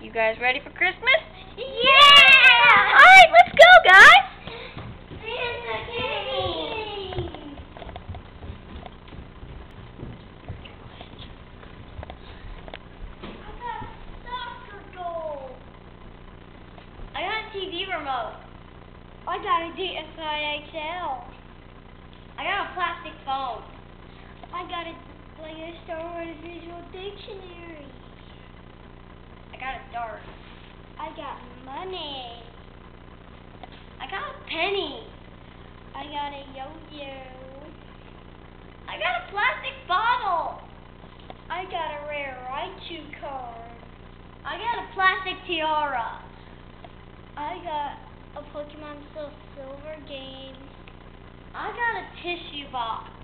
You guys ready for Christmas? Yeah! Alright, let's go, guys! I got a soccer goal. I got a TV remote. I got a DSi XL. I got a plastic phone. I got a Lego Star Wars Visual Dictionary. I got. Money. I got a penny. I got a yo-yo. I got a plastic bottle. I got a rare Raichu card. I got a plastic tiara. I got a Pokemon Silver game. I got a tissue box.